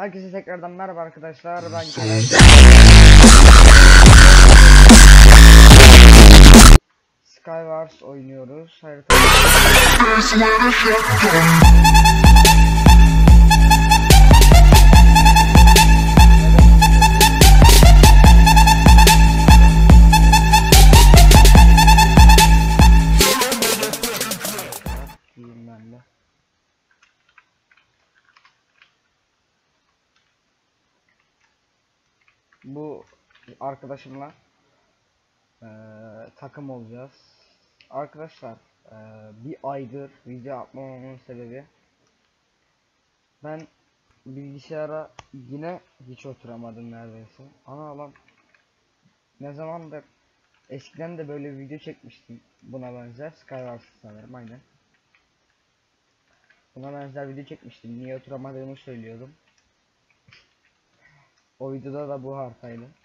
Herkese tekrardan merhaba arkadaşlar. Ben Skywars oynuyoruz. Harita arkadaşımla eee, takım olacağız. Arkadaşlar eee, bir aydır video atmamamın sebebi ben bilgisayara yine hiç oturamadım neredeyse. Ana lan ne zamandır eskiden de böyle bir video çekmiştim buna benzer Skywars sanırım aynen. Buna benzer video çekmiştim. Niye oturamadığımı söylüyordum. O videoda da bu haritaydı.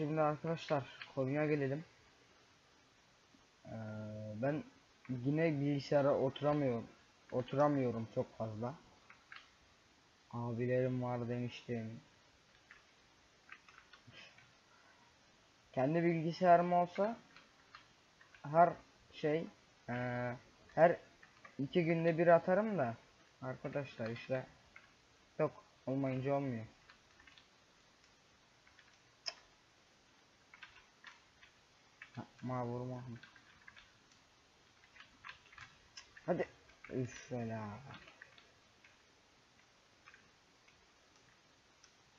Şimdi arkadaşlar konuya gelelim. Ee, ben yine bilgisayara oturamıyorum. Oturamıyorum çok fazla. Abilerim var demiştim. Kendi bilgisayarım olsa her şey eee, her iki günde bir atarım da arkadaşlar işte yok olmayınca olmuyor. Yapma vurma. Hadi. Üf ya.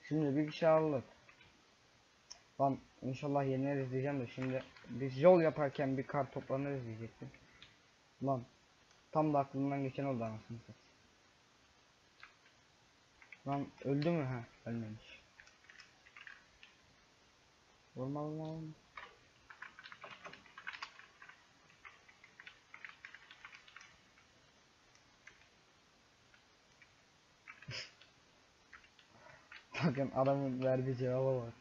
Şimdi bir kişi aldık. Lan inşallah yeneriz diyeceğim de şimdi biz yol yaparken bir kar toplanırız diyecektim. Lan tam da aklımdan geçen oldu anasını satayım. Lan öldü mü ha? Ölmemiş. Vurma vurma vurma. Bakın adamın verdiği cevaba bak.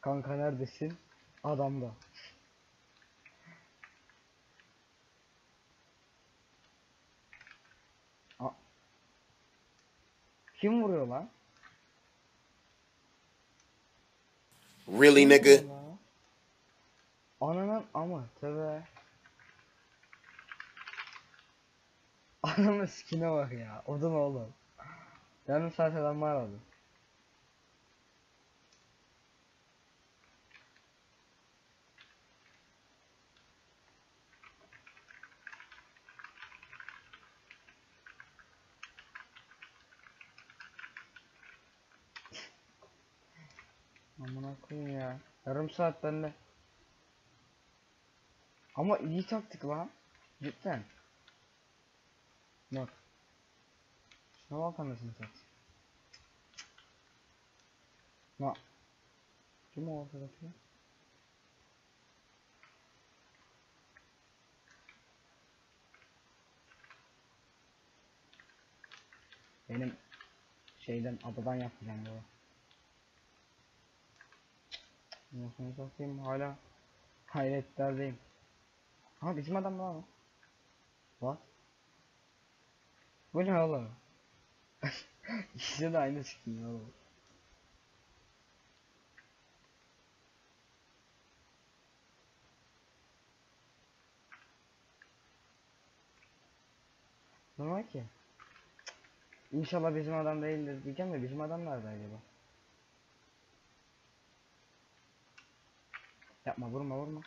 Kanka neredesin? Adamda. A Kim vuruyor lan? Really, nigga? Ananın ama tabi. Ananın skine bak ya. O da ne oğlum? Yarım saat adam var abi. Amına koyayım ya. Yarım saat bende. Ama iyi taktik lan. Cidden. Bak. Şuna bak anasını satayım. Bak. Kim o ortadaki? Benim şeyden adadan yapacağım bu. Nasıl satayım hala hayretlerdeyim. Ha bizim adam var mı? What? Bu ne oğlum? İkisi de aynı skin oğlum. Var ki? İnşallah bizim adam değildir diyeceğim de bizim adam nerede acaba? Yapma vurma vurma.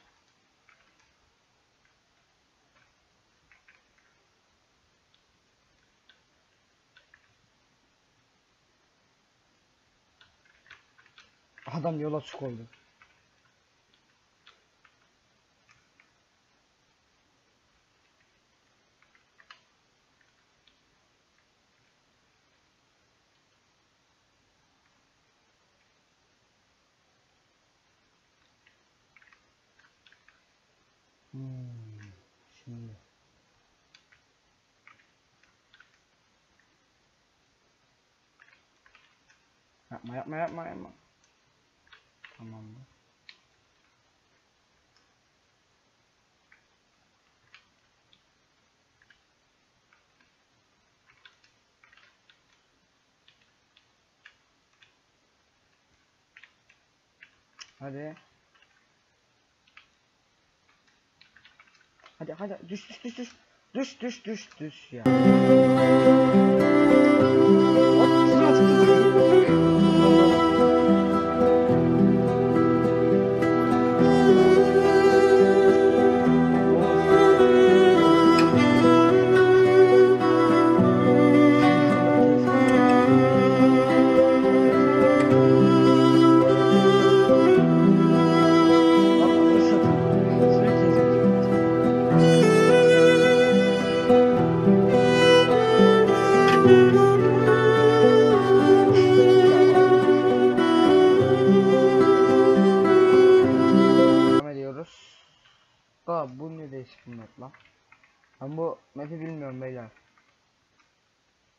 Adam yola çık oldu. Hmm, şimdi. Yapma yapma yapma yapma. Tamam? Hadi. Hadi hadi düş düş düş düş. Düş düş düş düş ya.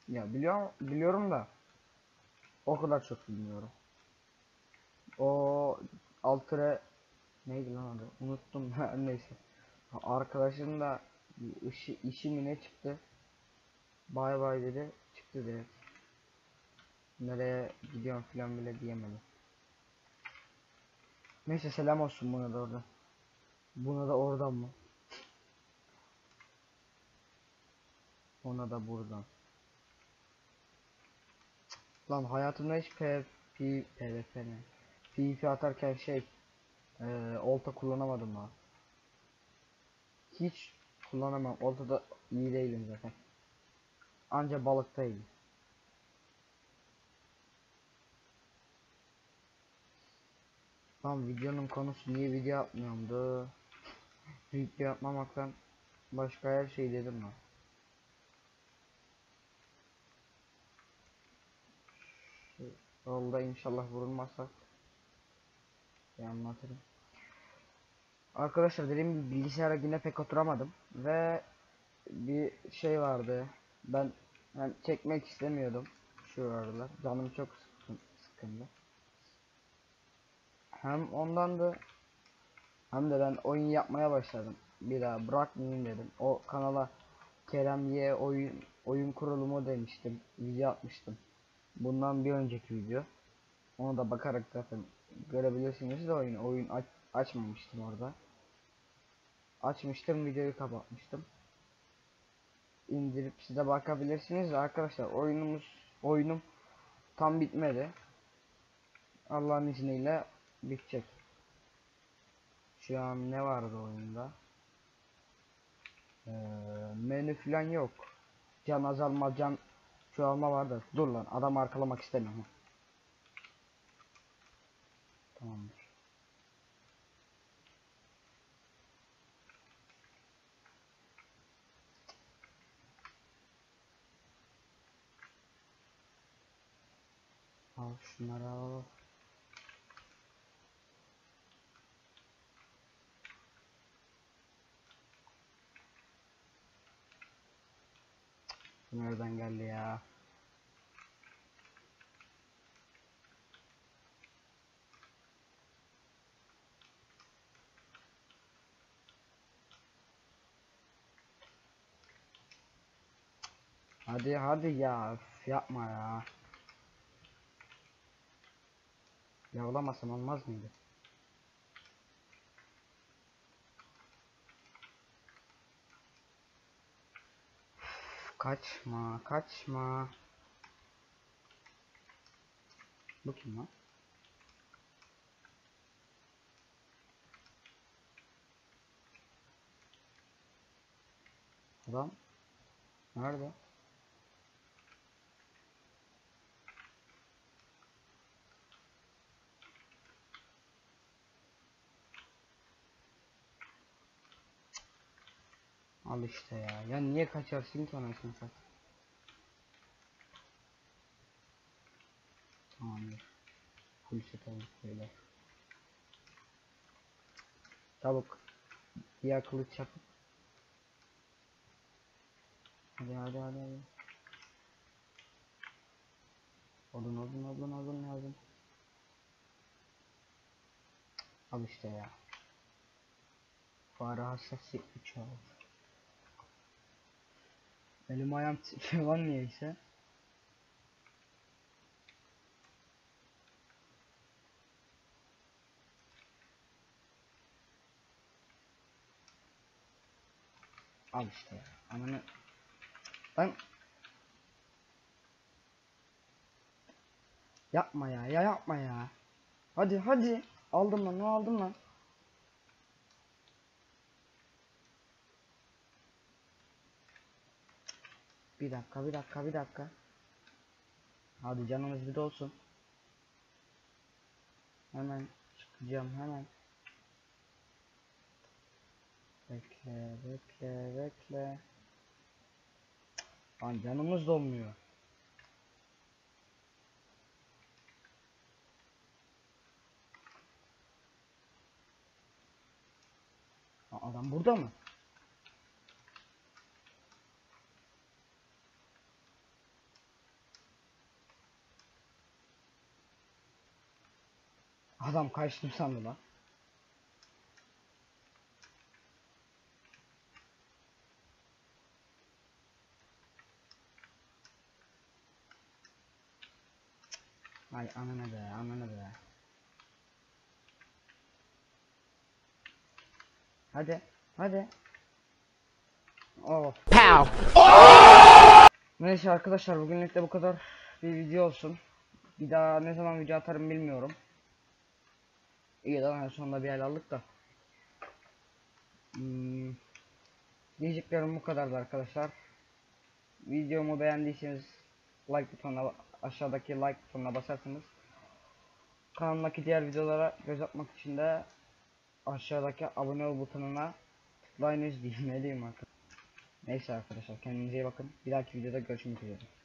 Ya biliyorum biliyorum da o kadar çok bilmiyorum. O altre neydi lan adı? Unuttum neyse. Arkadaşım da işi, işi mi ne çıktı? Bay bay dedi. Çıktı direkt. Nereye gidiyorum filan bile diyemedim. Neyse selam olsun buna da oradan. Buna da oradan mı? Ona da buradan. Lan hayatımda hiç PvP, PvP ne? PvP atarken şey eee olta kullanamadım ha. Hiç kullanamam. Oltada iyi değilim zaten. Anca balıktayım. Tam videonun konusu niye video yapmıyorumdu? Video yapmamaktan başka her şey dedim ben. Şu yolda inşallah vurulmazsak bir anlatırım. Arkadaşlar dediğim gibi bilgisayara yine pek oturamadım ve bir şey vardı. Ben ben çekmek istemiyordum şu aralar. Canım çok sıkın. Hem ondan da hem de ben oyun yapmaya başladım. Bir daha bırakmayayım dedim. O kanala Kerem Y oyun oyun kurulumu demiştim. Video atmıştım. Bundan bir önceki video. Onu da bakarak zaten görebilirsiniz de oyunu. Oyun aç, açmamıştım orada. Açmıştım videoyu kapatmıştım. İndirip size bakabilirsiniz arkadaşlar oyunumuz oyunum tam bitmedi. Allah'ın izniyle bitecek. Şu an ne vardı oyunda? Ee, menü falan yok. Can azalma, can çoğalma vardı. Dur lan adam arkalamak istemiyorum. Tamamdır. Al şunları al. Nereden geldi ya? Hadi hadi ya üf, yapma ya. Yavlamasam olmaz mıydı? Kaçma, kaçma. Bu kim lan? Adam nerede? Al işte ya. Ya niye kaçarsın ki anasını satayım? Tamamdır. Full set aldık böyle. Çabuk. Diğer kılıç yapıp. Hadi hadi hadi hadi. Odun odun odun odun lazım. Al işte ya. Fare hassasiyet 3 oldu. Elim ayağım titriyor lan niyeyse. Al işte ya. Ananı... Ben... Yapma ya, ya yapma ya. Hadi hadi. Aldım lan, ne aldım lan. Bir dakika, bir dakika, bir dakika. Hadi canımız bir dolsun. Hemen çıkacağım hemen. Bekle, bekle, bekle. Lan canımız dolmuyor. Adam burada mı? Adam kaçtım sandı lan. Ay ananı be, ananı be. Hadi, hadi. Oh. Pow! Neyse arkadaşlar bugünlük de bu kadar bir video olsun. Bir daha ne zaman video atarım bilmiyorum. İyi daha en sonunda bir el aldık da. Hmm. Diyeceklerim bu kadardı arkadaşlar. Videomu beğendiyseniz like butonuna aşağıdaki like butonuna basarsınız. Kanalımdaki diğer videolara göz atmak için de aşağıdaki abone ol butonuna tıklayınız diyeyim ne diyeyim arkadaşlar. Neyse arkadaşlar kendinize iyi bakın. Bir dahaki videoda görüşmek üzere.